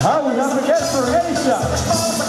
How we have a guest for Asia.